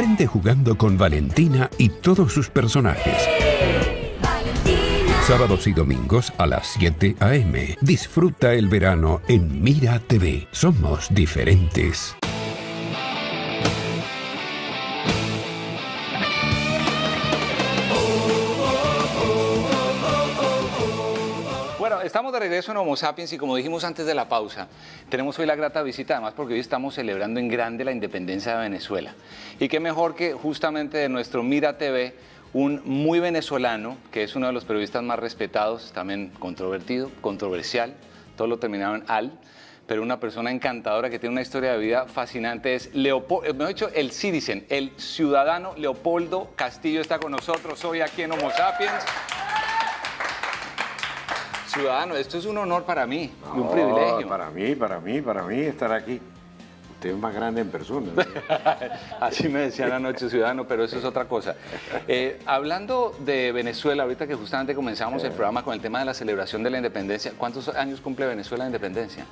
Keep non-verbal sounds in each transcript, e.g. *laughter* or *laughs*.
Aprende jugando con Valentina y todos sus personajes. Sábados y domingos a las 7 a.m. Disfruta el verano en Mira TV. Somos diferentes. Bueno, estamos de regreso en Homo Sapiens y como dijimos antes de la pausa, tenemos hoy la grata visita, además porque hoy estamos celebrando en grande la independencia de Venezuela. Y qué mejor que justamente de nuestro Mira TV, un muy venezolano, que es uno de los periodistas más respetados, también controvertido, controversial, todo lo terminado en al, pero una persona encantadora que tiene una historia de vida fascinante, es Leopoldo, me he dicho el citizen, el ciudadano Leopoldo Castillo está con nosotros hoy aquí en Homo Sapiens. Ciudadano, esto es un honor para mí y un privilegio. Para mí, para mí, para mí estar aquí. Usted es más grande en persona. ¿no? *laughs* Así me decían anoche, ciudadano, pero eso es otra cosa. Eh, hablando de Venezuela, ahorita que justamente comenzamos el programa con el tema de la celebración de la independencia, ¿cuántos años cumple Venezuela de independencia?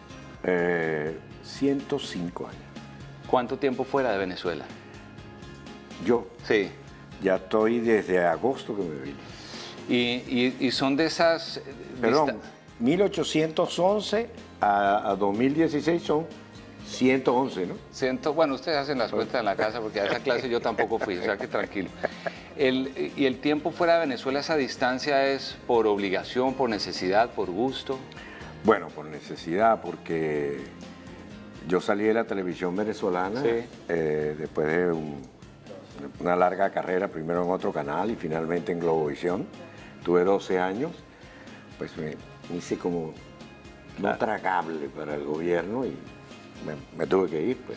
Eh, 105 años. ¿Cuánto tiempo fuera de Venezuela? Yo Sí. ya estoy desde agosto que me vine. Y, y- y son de esas... eh, Perdón, dista- 1811 a, a 2016 son 111, ¿no? Siento, bueno, ustedes hacen las cuentas en la casa porque a esa clase yo tampoco fui, o sea que tranquilo. *laughs* El- y el tiempo fuera de Venezuela, esa distancia es por obligación, por necesidad, por gusto. Bueno, por necesidad, porque yo salí de la televisión venezolana Sí. eh, después de un- una larga carrera, primero en otro canal y finalmente en Globovisión. Tuve 12 años, pues me, me hice como no tragable para el gobierno y me, me tuve que ir. Pues,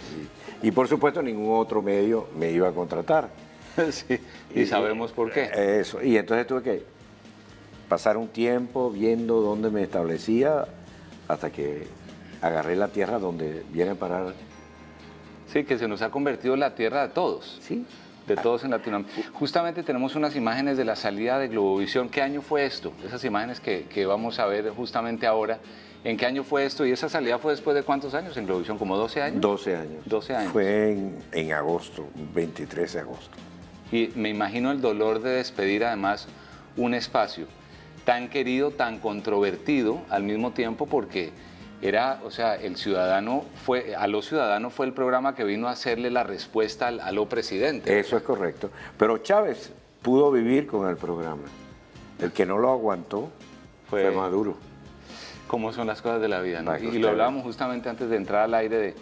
y, y por supuesto ningún otro medio me iba a contratar. *laughs* sí, y sabemos por qué. Eso, y entonces tuve que pasar un tiempo viendo dónde me establecía hasta que agarré la tierra donde viene a parar. Sí, que se nos ha convertido en la tierra de todos. Sí. De todos en Latinoamérica. Justamente tenemos unas imágenes de la salida de Globovisión. ¿Qué año fue esto? Esas imágenes que, que vamos a ver justamente ahora. ¿En qué año fue esto? ¿Y esa salida fue después de cuántos años en Globovisión? ¿Como 12 años? 12 años. 12 años. Fue en, en agosto, 23 de agosto. Y me imagino el dolor de despedir además un espacio tan querido, tan controvertido al mismo tiempo porque era, o sea, el ciudadano fue, a los ciudadanos fue el programa que vino a hacerle la respuesta al, a lo presidente. Eso es correcto. Pero Chávez pudo vivir con el programa. El que no lo aguantó fue, Fue- Maduro. cómo son las cosas de la vida, ¿no? Y, lo hablábamos justamente antes de entrar al aire de,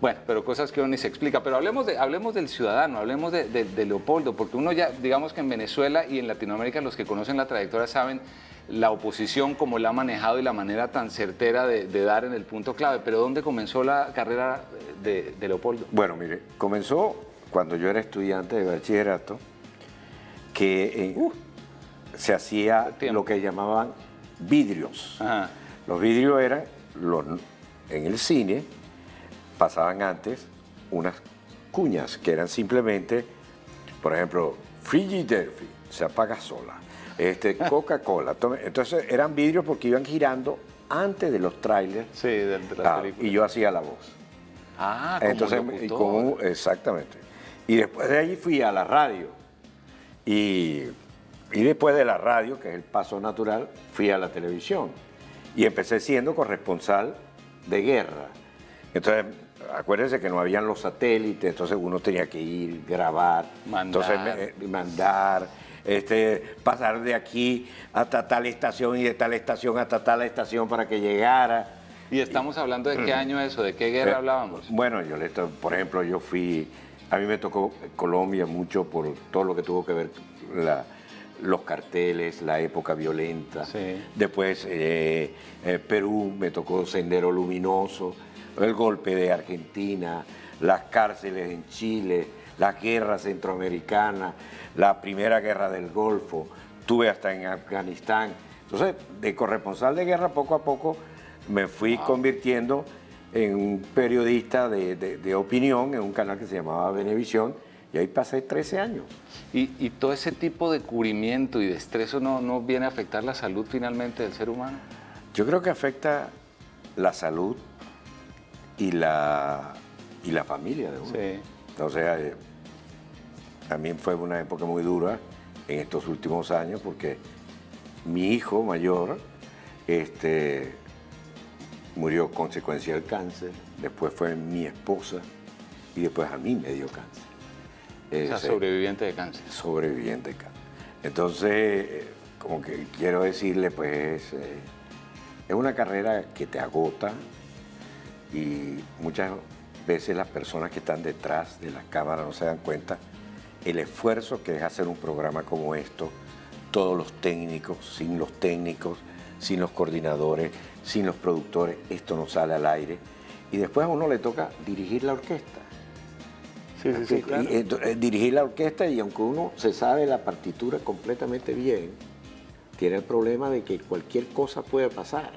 bueno, pero cosas que uno ni se explica. Pero hablemos, de, hablemos del ciudadano, hablemos de, de- de Leopoldo, porque uno ya, digamos que en Venezuela y en Latinoamérica los que conocen la trayectoria saben la oposición, como la ha manejado y la manera tan certera de, de dar en el punto clave. Pero ¿dónde comenzó la carrera de, de Leopoldo? Bueno, mire, comenzó cuando yo era estudiante de bachillerato, que eh, se hacía lo que llamaban vidrios. Ajá. Los vidrios eran, los, en el cine, pasaban antes unas cuñas que eran simplemente, por ejemplo, Frigidaire, se apaga sola, este, *laughs* Coca-Cola. Entonces eran vidrios porque iban girando antes de los trailers Sí, de, de las ah, películas. y yo hacía la voz. Ah, como Entonces, y exactamente. Y después de allí fui a la radio. Y, y después de la radio, que es el paso natural, fui a la televisión. Y empecé siendo corresponsal de guerra. Entonces, acuérdense que no habían los satélites, entonces uno tenía que ir, grabar, Mandar. entonces mandar, este, pasar de aquí hasta tal estación y de tal estación hasta tal estación para que llegara. Y estamos hablando de qué año eso, de qué guerra Eh, hablábamos. Bueno, yo le por ejemplo, yo fui, a mí me tocó Colombia mucho por todo lo que tuvo que ver la- los carteles, la época violenta. Sí. Después eh, eh, Perú me tocó Sendero Luminoso, el golpe de Argentina, las cárceles en Chile, las guerras centroamericanas, la primera guerra del Golfo, tuve hasta en Afganistán. Entonces, de corresponsal de guerra, poco a poco me fui convirtiendo en un periodista de, de- de opinión en un canal que se llamaba Venevisión y ahí pasé 13 años. Y, y todo ese tipo de cubrimiento y de estrés ¿eso no, no viene a afectar la salud finalmente del ser humano. Yo creo que afecta la salud y la, y la familia de uno. Sí. O sea, eh, también fue una época muy dura en estos últimos años porque mi hijo mayor este, murió consecuencia del cáncer, después fue mi esposa y después a mí me dio cáncer. O sea, sobreviviente de cáncer. Sobreviviente de cáncer. Entonces, como que quiero decirle, pues, eh, es una carrera que te agota y muchas veces las personas que están detrás de las cámaras no se dan cuenta el esfuerzo que es hacer un programa como esto, todos los técnicos, sin los técnicos, sin los coordinadores, sin los productores, esto no sale al aire. Y después a uno le toca dirigir la orquesta. Sí, sí, sí, claro. Eh, dirigir la orquesta y aunque uno se sabe la partitura completamente bien, tiene el problema de que cualquier cosa puede pasar.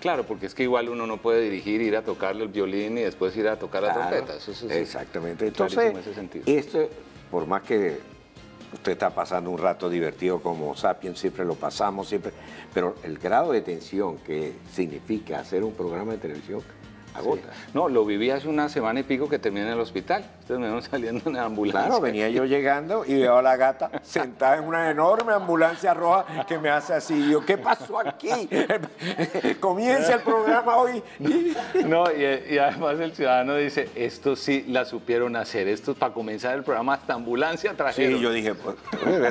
Claro, porque es que igual uno no puede dirigir, ir a tocarle el violín y después ir a tocar la trompeta. exactamente. Entonces, esto, por más que usted está pasando un rato divertido como Sapiens, siempre lo pasamos, siempre, pero el grado de tensión que significa hacer un programa de televisión no, lo viví hace una semana y pico que terminé en el hospital. Ustedes me van *laughs* saliendo en la ambulancia. Claro, venía yo llegando y veo a la gata sentada en una enorme ambulancia roja que me hace así. yo, ¿qué pasó aquí? *laughs* Comienza el programa hoy. *laughs* no, y, además el ciudadano dice, esto sí la supieron hacer. Esto para comenzar el programa hasta ambulancia trajeron. Sí, yo dije, pues,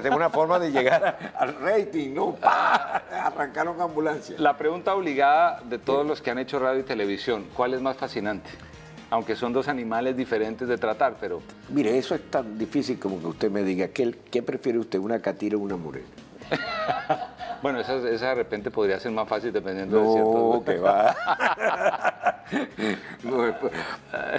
tengo una forma de llegar al rating, ¿no? Arrancaron ambulancia. La pregunta obligada de todos los que han hecho radio y televisión, ¿cuál es es más fascinante? Aunque son dos animales diferentes de tratar, pero... Mire, eso es tan difícil como que usted me diga, ¿qué, qué prefiere usted, una catira o una morena? *laughs* bueno, esa, esa, de repente podría ser más fácil dependiendo de cierto... que va.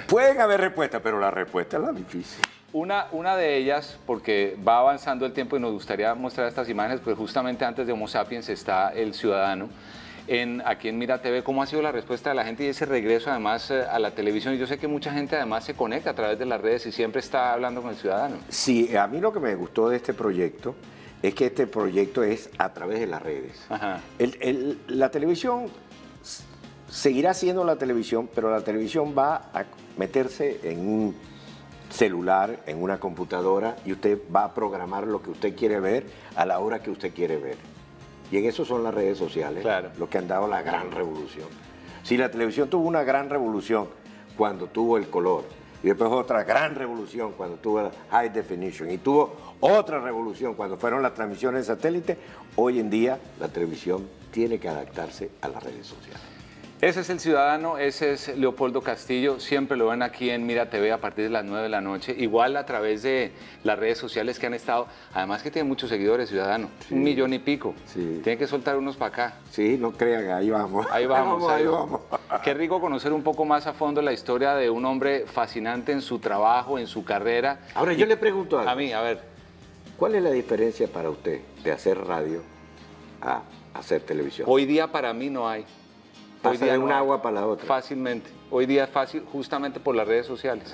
*laughs* pueden haber respuestas, pero la respuesta es la difícil. Una, una de ellas, porque va avanzando el tiempo y nos gustaría mostrar estas imágenes, pues justamente antes de Homo sapiens está el ciudadano en, aquí en Mira TV, ¿cómo ha sido la respuesta de la gente y ese regreso además eh, a la televisión? Y yo sé que mucha gente además se conecta a través de las redes y siempre está hablando con el ciudadano. Sí, a mí lo que me gustó de este proyecto es que este proyecto es a través de las redes. la televisión seguirá siendo la televisión, pero la televisión va a meterse en un celular, en una computadora, y usted va a programar lo que usted quiere ver a la hora que usted quiere ver. Y en eso son las redes sociales claro. lo que han dado la gran revolución. Si la televisión tuvo una gran revolución cuando tuvo el color, y después otra gran revolución cuando tuvo la high definition, y tuvo otra revolución cuando fueron las transmisiones de satélite, hoy en día la televisión tiene que adaptarse a las redes sociales. Ese es el ciudadano, ese es Leopoldo Castillo, siempre lo ven aquí en Mira TV a partir de las 9 de la noche, igual a través de las redes sociales que han estado, además que tiene muchos seguidores, ciudadano, un millón y pico, tiene que soltar unos para acá. Sí, no crean, ahí vamos. Ahí *laughs* vamos, ahí vamos. Qué rico conocer un poco más a fondo la historia de un hombre fascinante en su trabajo, en su carrera. Ahora yo le pregunto algo. A mí, a ver. ¿Cuál es la diferencia para usted de hacer radio a hacer televisión? Hoy día para mí no hay. Hoy día de un agua para la otra. Fácilmente. Hoy día es fácil justamente por las redes sociales.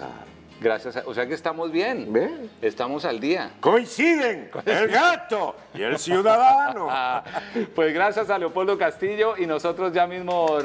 Gracias. A, o sea que estamos bien. Bien. Estamos al día. Coinciden el gato y el ciudadano. *laughs* pues gracias a Leopoldo Castillo y nosotros ya mismo